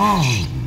Oh.